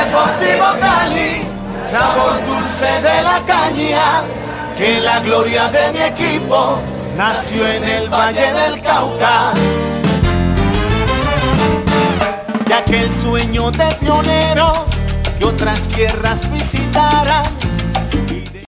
Deportivo Cali, sabor dulce de la caña, que la gloria de mi equipo nació en el Valle del Cauca. De aquel sueño de pioneros que otras tierras